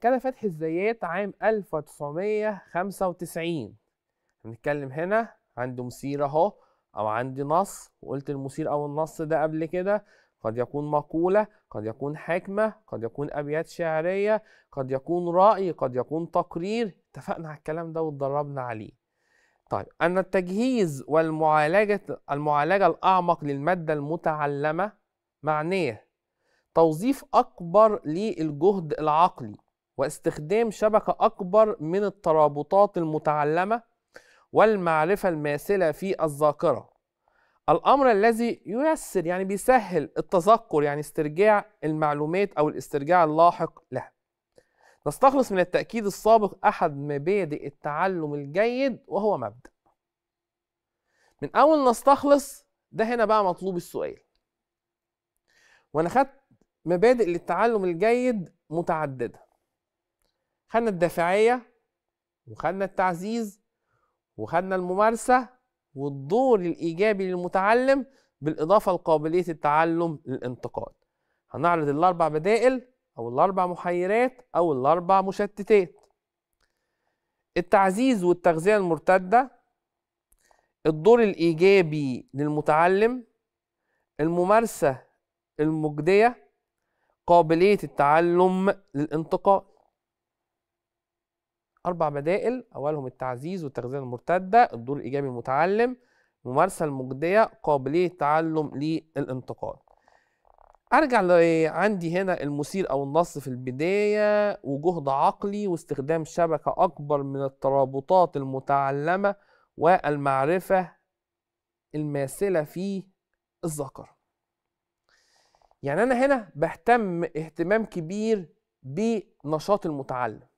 كده فتح الزيات عام 1995 هنتكلم هنا عندي مثير أهو أو عندي نص. وقلت المثير أو النص ده قبل كده. قد يكون مقولة قد يكون حكمة قد يكون أبيات شعرية قد يكون رأي قد يكون تقرير. اتفقنا على الكلام ده واتدربنا عليه. طيب أن التجهيز والمعالجة المعالجة الأعمق للمادة المتعلمة معناه توظيف أكبر للجهد العقلي. واستخدام شبكة أكبر من الترابطات المتعلمة والمعرفة الماثلة في الذاكرة. الأمر الذي ييسر يعني بيسهل التذكر يعني استرجاع المعلومات أو الاسترجاع اللاحق لها. نستخلص من التأكيد السابق أحد مبادئ التعلم الجيد وهو مبدأ. من أول نستخلص ده هنا بقى مطلوب السؤال. وأنا خدت مبادئ للتعلم الجيد متعددة. خدنا الدافعية وخدنا التعزيز وخدنا الممارسة والدور الإيجابي للمتعلم بالإضافة لقابلية التعلم للانتقال هنعرض الأربع بدائل أو الأربع محيرات أو الأربع مشتتات. التعزيز والتغذية المرتدة الدور الإيجابي للمتعلم الممارسة المجدية قابلية التعلم للانتقال أربع بدائل أولهم التعزيز والتغذية المرتدة الدور الإيجابي للمتعلم الممارسة المجدية قابلية التعلم للانتقال. أرجع عندي هنا المثير أو النص في البداية وجهد عقلي واستخدام شبكة أكبر من الترابطات المتعلمة والمعرفة الماثلة في الذاكرة. يعني أنا هنا بهتم اهتمام كبير بنشاط المتعلم.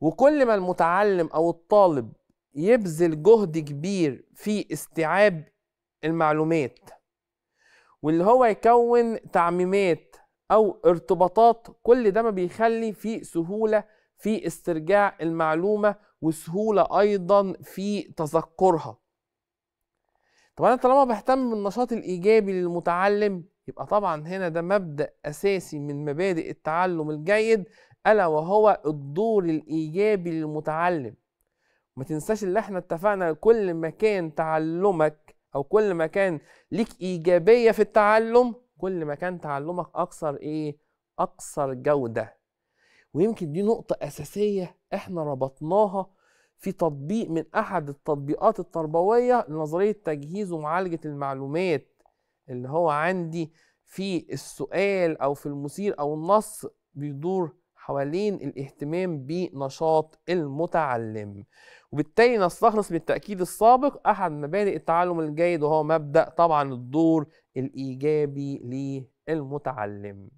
وكل ما المتعلم أو الطالب يبذل جهد كبير في استيعاب المعلومات واللي هو يكون تعميمات أو ارتباطات كل ده ما بيخلي في سهولة في استرجاع المعلومة وسهولة أيضا في تذكرها. طب أنا طالما بهتم بالنشاط الإيجابي للمتعلم يبقى طبعا هنا ده مبدأ أساسي من مبادئ التعلم الجيد ألا وهو الدور الإيجابي للمتعلم ما تنساش اللي إحنا اتفقنا كل ما كان تعلمك أو كل ما كان ليك إيجابية في التعلم كل ما كان تعلمك أكثر إيه؟ أكثر جودة ويمكن دي نقطة أساسية إحنا ربطناها في تطبيق من أحد التطبيقات التربوية لنظرية تجهيز ومعالجة المعلومات اللي هو عندي في السؤال أو في المثير أو النص بيدور حوالين الاهتمام بنشاط المتعلم. وبالتالي نستخلص بالتأكيد السابق أحد مبادئ التعلم الجيد وهو مبدأ طبعا الدور الإيجابي للمتعلم.